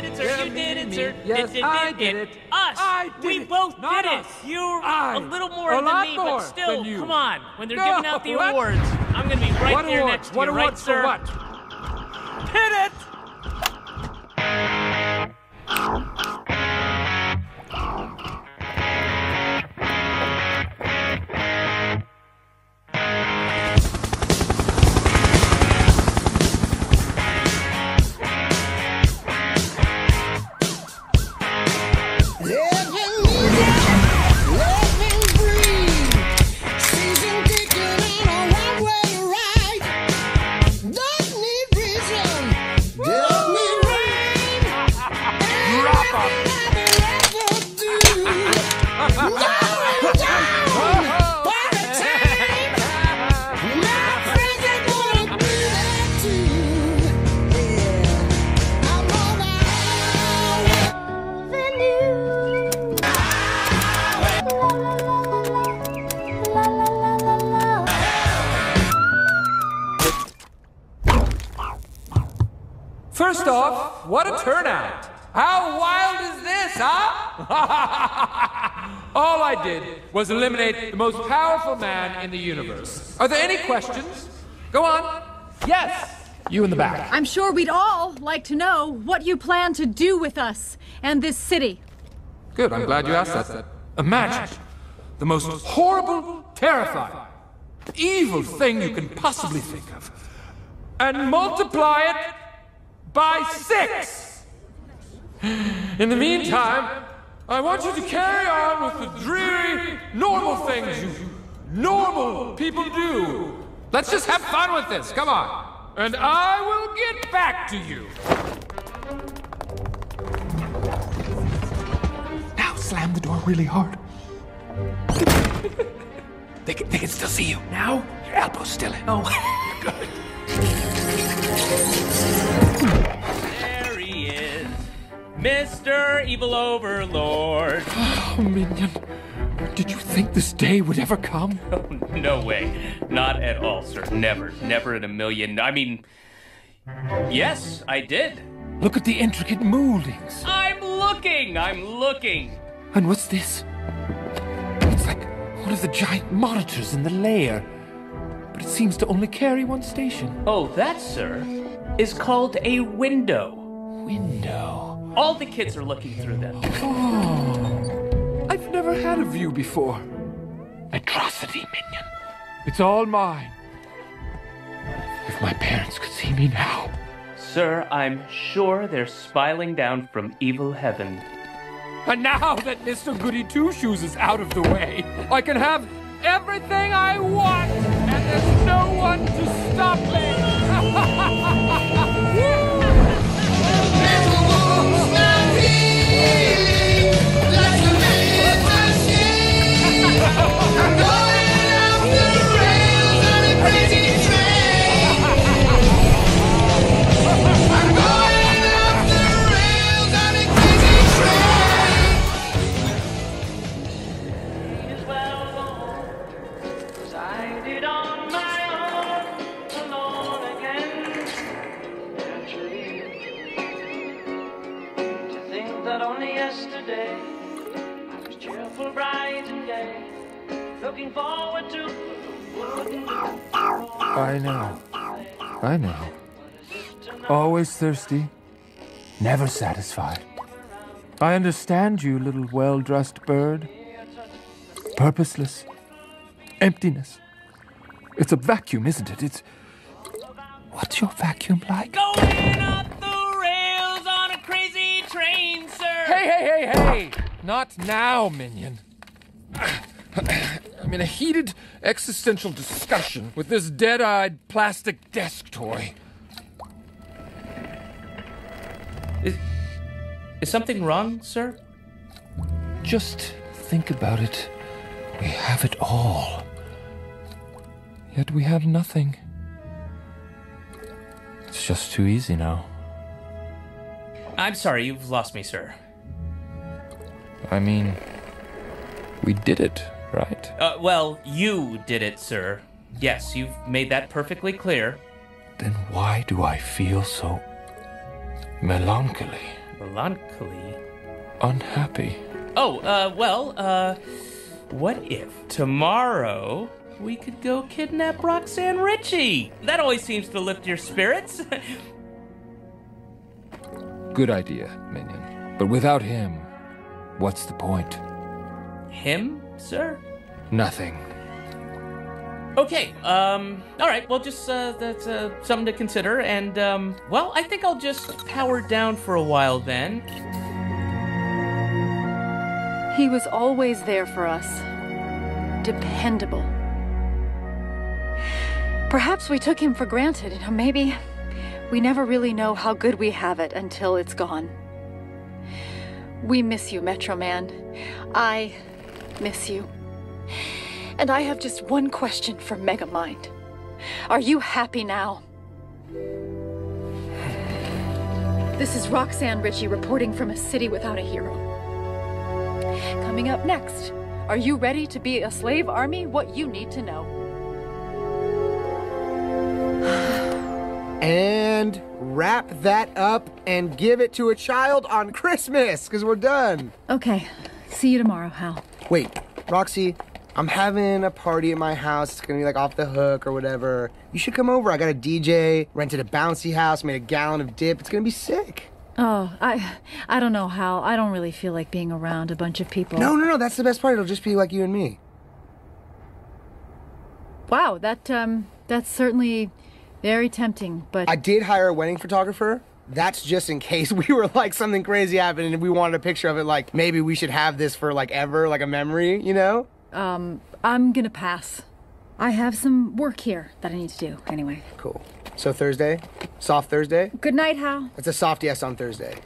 did it, sir. Yeah, you me, did it, me. sir. Yes, it, it, I did it. Us. I did we it. both Not did us. it. You're I. a little more A than me, but still, come on. When they're No, giving out the what? awards, I'm gonna be right what there awards? next to what you, right, awards sir? for what? A turnout! How wild is this, huh? All I did was eliminate the most powerful man in the universe. Are there any questions? Go on. Yes, you in the back. I'm sure we'd all like to know what you plan to do with us and this city. Good, I'm glad you asked that. Imagine the most horrible, terrifying, evil thing you can possibly think of, and multiply it by six. In the meantime, I want you to carry on with the dreary, normal things you normal people do. Let's just have fun with this, come on. And I will get back to you. Now slam the door really hard. they, can, they can still see you. Now, your elbow's still in. Oh, good. There he is, Mr. Evil Overlord. Oh, Minion. Did you think this day would ever come? Oh, no way. Not at all, sir. Never. Never in a million. I mean, yes, I did. Look at the intricate moldings. I'm looking. I'm looking. And what's this? It's like one of the giant monitors in the lair. But it seems to only carry one station. Oh, that, sir, is called a window. Window. All the kids are looking through them. Oh. I've never had a view before. Atrocity, Minion. It's all mine. If my parents could see me now. Sir, I'm sure they're smiling down from evil heaven. And now that Mr. Goody Two Shoes is out of the way, I can have everything I want, and there's no one to stop Decided that only yesterday I was cheerful, bright and gay, looking forward to. I know. I know. Always thirsty, never satisfied. I understand you, little well dressed bird. Purposeless. Emptiness. It's a vacuum, isn't it? It's. What's your vacuum like? Hey! Not now, minion. I'm in a heated existential discussion with this dead eyed plastic desk toy. Is, is something wrong, sir? Just think about it. We have it all. Yet we have nothing. It's just too easy now. I'm sorry, you've lost me, sir. I mean, we did it, right? Uh, well, you did it, sir. Yes, you've made that perfectly clear. Then why do I feel so melancholy Melancholy. Unhappy. Oh, uh, well, uh, what if tomorrow we could go kidnap Roxanne Ritchie? That always seems to lift your spirits. Good idea, Minion. But without him, what's the point? Him, sir? Nothing. Okay, um, alright, well, just, uh, that's, uh, something to consider, and, um, well, I think I'll just power down for a while then. He was always there for us. Dependable. Perhaps we took him for granted. You know, maybe we never really know how good we have it until it's gone. We miss you, Metro Man. I miss you. And I have just one question for Megamind. Are you happy now? This is Roxanne Ritchie reporting from a city without a hero. Coming up next, are you ready to be a slave army? What you need to know. And wrap that up and give it to a child on Christmas, because we're done. Okay, see you tomorrow, Hal. Wait, Roxy, I'm having a party at my house. It's gonna be like off the hook or whatever. You should come over. I got a DJ, rented a bouncy house, made a gallon of dip. It's gonna be sick. Oh, I I don't know, Hal. I don't really feel like being around a bunch of people. No, no, no, that's the best part. It'll just be like you and me. Wow, that um that's certainly very tempting, but I did hire a wedding photographer. That's just in case we were like something crazy happened and we wanted a picture of it. Like maybe we should have this for like ever, like a memory, you know? Um, I'm gonna pass. I have some work here that I need to do anyway. Cool. So Thursday, soft Thursday. Good night, Hal. It's a soft yes on Thursday.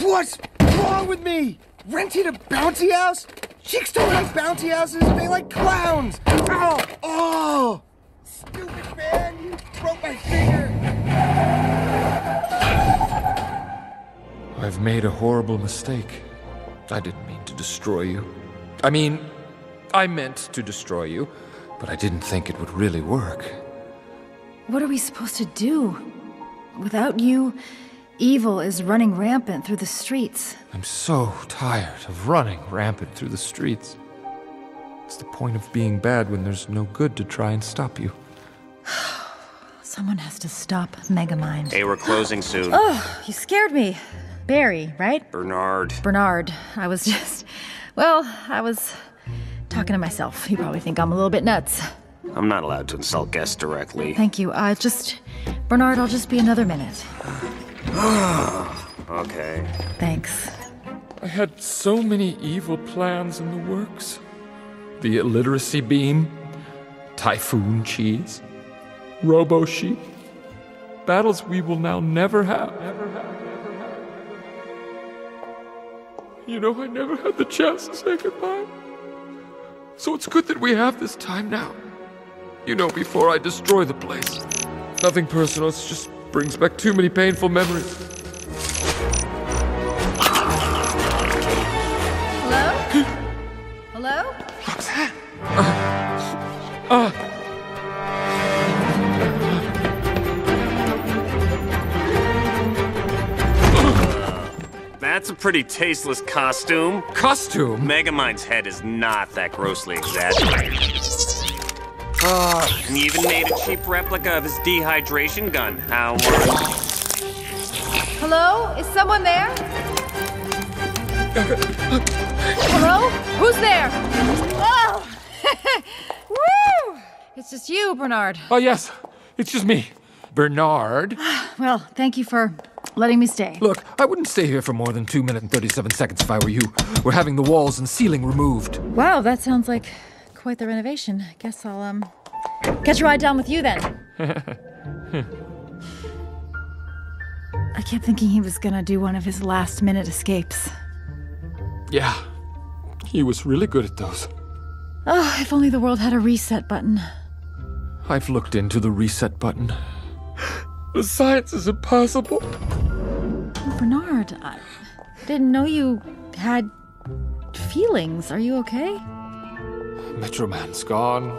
What's wrong with me? Rented a bounty house? Chicks don't like bounty houses. They like clowns. Oh, oh! Stupid man, you broke my finger. I've made a horrible mistake. I didn't mean to destroy you. I mean, I meant to destroy you, but I didn't think it would really work. What are we supposed to do? Without you, evil is running rampant through the streets. I'm so tired of running rampant through the streets. What's the point of being bad when there's no good to try and stop you? Someone has to stop Megamind. Hey, we're closing soon. Oh, you scared me. Barry, right? Bernard. Bernard. I was just. Well, I was talking to myself. You probably think I'm a little bit nuts. I'm not allowed to insult guests directly. Thank you. Uh, just. Bernard, I'll just be another minute. Okay. Thanks. I had so many evil plans in the works the illiteracy beam, typhoon cheese, robo sheep, battles we will now never have. Never have, never have. You know, I never had the chance to say goodbye. So it's good that we have this time now. You know, before I destroy the place. Nothing personal, it just brings back too many painful memories. Hello? Hello? That's a pretty tasteless costume. Costume? Megamind's head is not that grossly exaggerated. and he even made a cheap replica of his dehydration gun. How? Uh, Hello? Is someone there? Hello? Who's there? Oh! Woo! It's just you, Bernard. Oh, yes, it's just me, Bernard. Well, thank you for letting me stay. Look, I wouldn't stay here for more than 2 minutes and 37 seconds if I were you. We're having the walls and ceiling removed. Wow, that sounds like quite the renovation. I Guess I'll, um, catch a ride down with you then. I kept thinking he was gonna do one of his last minute escapes. Yeah, he was really good at those. Oh, if only the world had a reset button. I've looked into the reset button. The science is impossible. Oh, Bernard, I didn't know you had feelings. Are you okay? Metro Man's gone.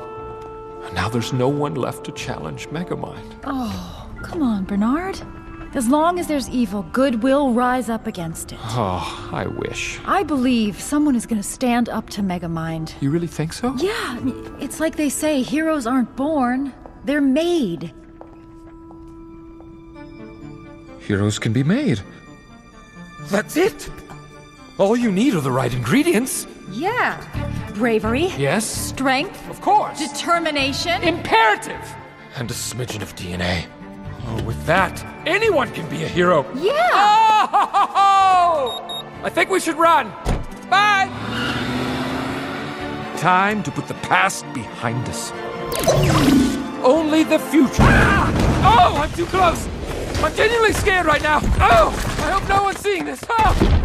And now there's no one left to challenge Megamind. Oh, come on, Bernard. As long as there's evil, good will rise up against it. Oh, I wish. I believe someone is gonna stand up to Megamind. You really think so? Yeah, it's like they say heroes aren't born, they're made. Heroes can be made. That's it! All you need are the right ingredients. Yeah. Bravery, Yes? strength, Of course! determination. imperative! And a smidgen of DNA. Oh, with that, anyone can be a hero. Yeah! Oh! I think we should run. Bye! Time to put the past behind us. Only the future. Ah! Oh, I'm too close. I'm genuinely scared right now. Oh, I hope no one's seeing this. Oh.